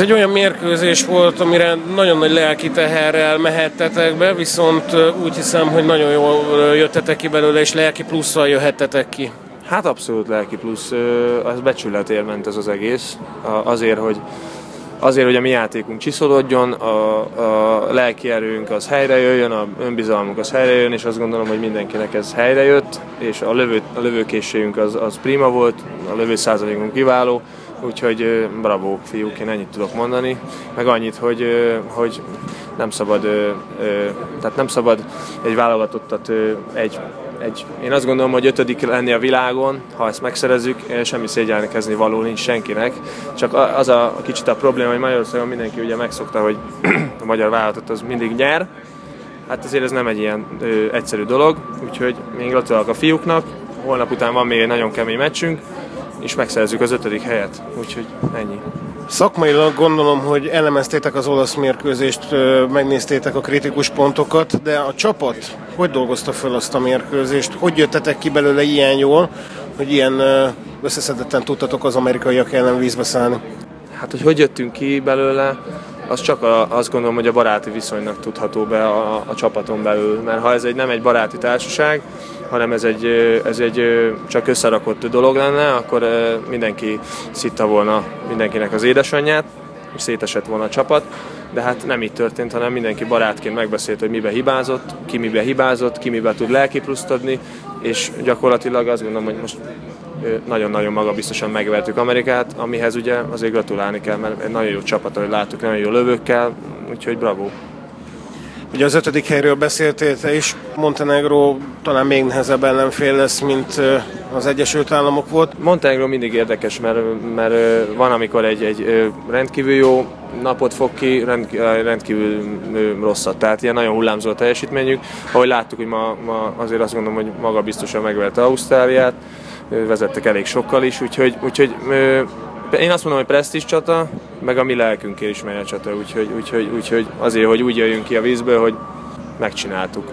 egy olyan mérkőzés volt, amire nagyon nagy lelki teherrel mehettetek be, viszont úgy hiszem, hogy nagyon jól jöttetek ki belőle, és lelki plusszal jöhettetek ki. Hát abszolút lelki plusz, az becsületért ment ez az egész, azért, hogy azért, hogy a mi játékunk csiszolódjon, a, a lelki erőnk az helyre jöjjön, a önbizalmunk az helyre jön, és azt gondolom, hogy mindenkinek ez helyre jött, és a, lövő, a lövőkészségünk az, az prima volt, a lövő százalékunk kiváló, úgyhogy bravo fiúk, én ennyit tudok mondani, meg annyit, hogy, hogy nem szabad, tehát nem szabad egy válogatottat egy egy, én azt gondolom, hogy ötödik lenni a világon, ha ezt megszerezzük, semmi szégyenkezni való nincs senkinek. Csak az a kicsit a probléma, hogy Magyarországon mindenki ugye megszokta, hogy a magyar vállalatot az mindig nyer. Hát azért ez nem egy ilyen ö, egyszerű dolog, úgyhogy még gratulálok a fiúknak. Holnap után van még egy nagyon kemény meccsünk, és megszerezzük az ötödik helyet, úgyhogy ennyi. Szakmailag gondolom, hogy elemeztétek az olasz mérkőzést, megnéztétek a kritikus pontokat, de a csapat hogy dolgozta föl azt a mérkőzést? Hogy jöttetek ki belőle ilyen jól, hogy ilyen összeszedetten tudtatok az amerikaiak ellen vízbe szállni? Hát, hogy hogy jöttünk ki belőle, az csak a, azt gondolom, hogy a baráti viszonynak tudható be a, a csapaton belül. Mert ha ez egy nem egy baráti társaság, hanem ez egy, ez egy csak összerakott dolog lenne, akkor mindenki szitta volna mindenkinek az édesanyját, és szétesett volna a csapat, de hát nem így történt, hanem mindenki barátként megbeszélt, hogy mibe hibázott, ki mibe hibázott, ki mibe tud lelki pluszt adni, és gyakorlatilag azt gondolom, hogy most nagyon-nagyon magabiztosan megvertük Amerikát, amihez ugye azért gratulálni kell, mert egy nagyon jó csapat, ahogy láttuk, nagyon jó lövőkkel, úgyhogy bravo. Ugye az ötödik helyről beszéltél te is, Montenegro talán még nehezebb ellenfél lesz, mint az Egyesült Államok volt. Montenegro mindig érdekes, mert, mert van, amikor egy, egy rendkívül jó napot fog ki, rendkívül rosszat. Tehát ilyen nagyon hullámzó a teljesítményük. Ahogy láttuk, hogy ma, ma azért azt gondolom, hogy maga biztosan megverte Ausztráliát, vezettek elég sokkal is, úgyhogy, úgyhogy én azt mondom, hogy presztis csata, meg a mi lelkünkért is megy a csata, úgyhogy, úgyhogy, úgyhogy azért, hogy úgy jöjjünk ki a vízből, hogy megcsináltuk.